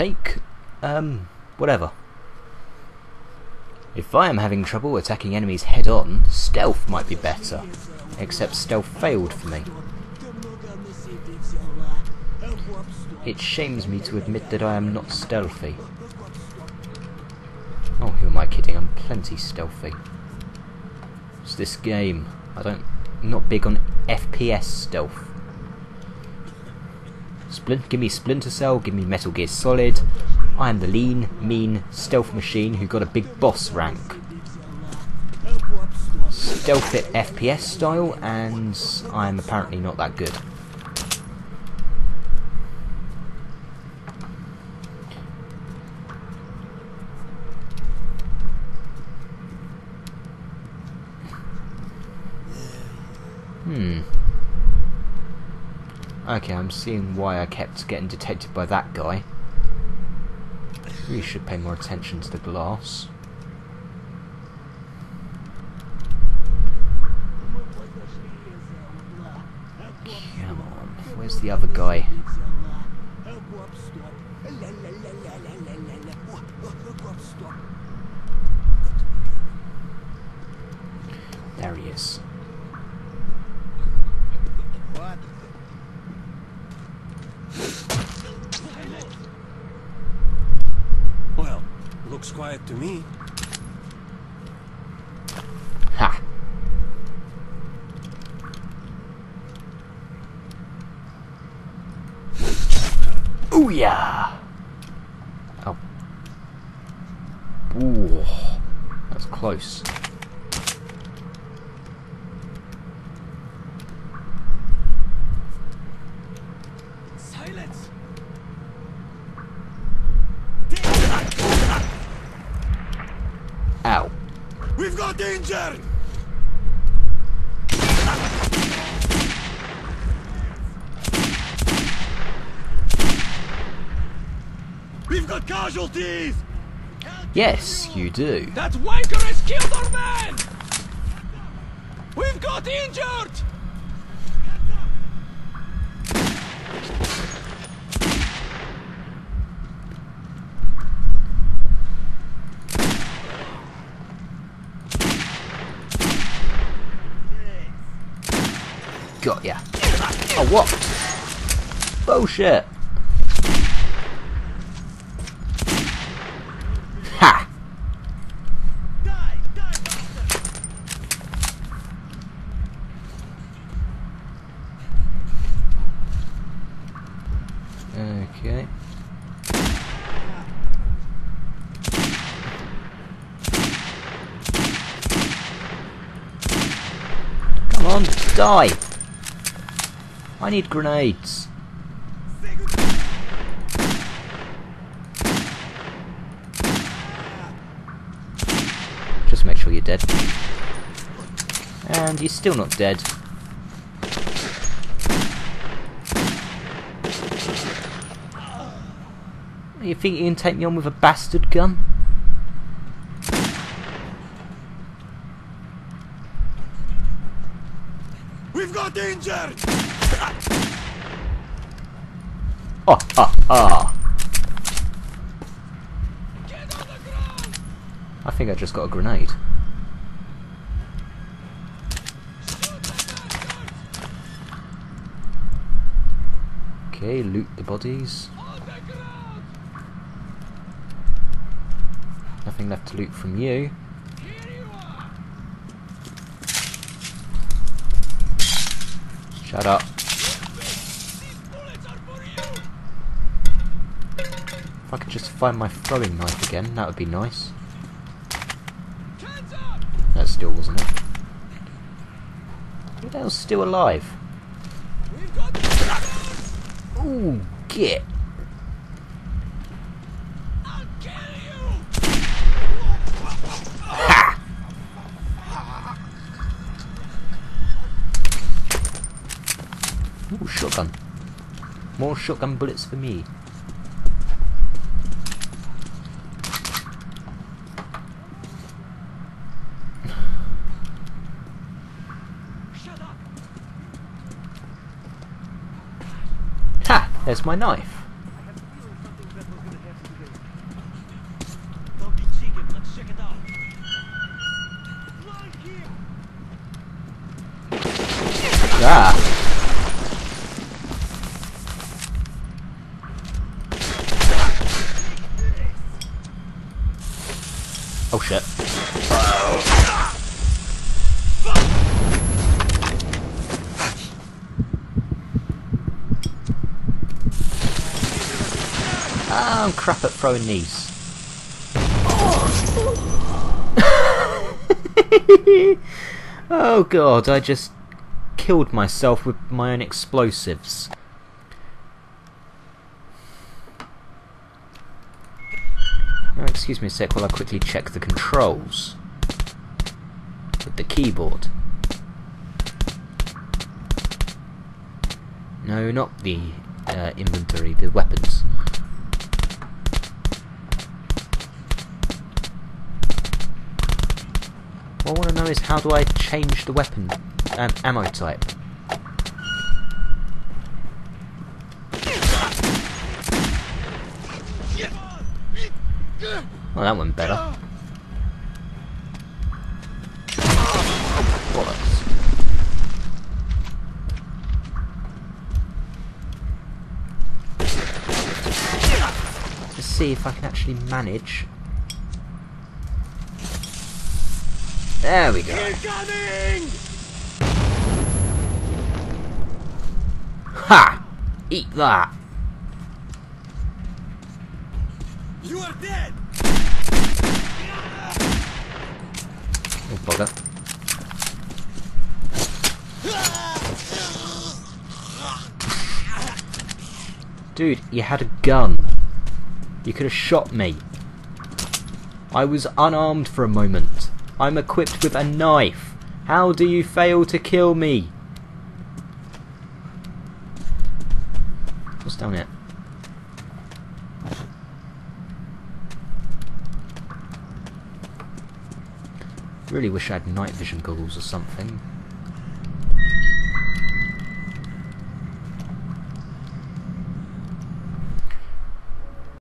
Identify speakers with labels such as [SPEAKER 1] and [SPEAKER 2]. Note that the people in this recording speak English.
[SPEAKER 1] take, um, whatever. If I am having trouble attacking enemies head on, stealth might be better. Except stealth failed for me. It shames me to admit that I am not stealthy. Oh, who am I kidding? I'm plenty stealthy. It's this game. I don't... I'm not big on FPS stealth. Splint, give me Splinter Cell, give me Metal Gear Solid. I am the lean, mean, stealth machine who got a big boss rank. Stealth it FPS style, and I am apparently not that good. Hmm. Okay, I'm seeing why I kept getting detected by that guy. Really should pay more attention to the glass. Come on, where's the other guy? There he is.
[SPEAKER 2] To me.
[SPEAKER 1] Ha! Ooh yeah! Oh. Ooh. That's close.
[SPEAKER 2] We've got danger! We've got casualties!
[SPEAKER 1] Yes, you do.
[SPEAKER 2] That wanker has killed our man! We've got injured!
[SPEAKER 1] Got ya. Oh, what? Bullshit. Ha! Okay. Come on, die! I need grenades. Just make sure you're dead. And you're still not dead. You think you can take me on with a bastard gun?
[SPEAKER 2] We've got injured!
[SPEAKER 1] Oh, ah, ah. I think I just got a grenade. Okay, loot the bodies. Nothing left to loot from you. Shut up.
[SPEAKER 2] These bullets are for you!
[SPEAKER 1] If I could just find my throwing knife again, that would be nice. That still wasn't it. Who the hell's still alive? Ooh, get. Ooh, shotgun. More shotgun bullets for me.
[SPEAKER 2] Shut up!
[SPEAKER 1] Ha! There's my knife. Ah, I'm crap at throwing these. oh god, I just killed myself with my own explosives. Oh, excuse me a sec while I quickly check the controls with the keyboard. No, not the uh, inventory, the weapons. What I want to know is how do I change the weapon and ammo type? Well, that went better. Bollocks. Let's see if I can actually manage. There we go.
[SPEAKER 2] Incoming!
[SPEAKER 1] Ha! Eat that!
[SPEAKER 2] You are dead!
[SPEAKER 1] Oh, bugger. Dude, you had a gun. You could have shot me. I was unarmed for a moment. I'm equipped with a knife. How do you fail to kill me? What's down here? Really wish I had night vision goggles or something.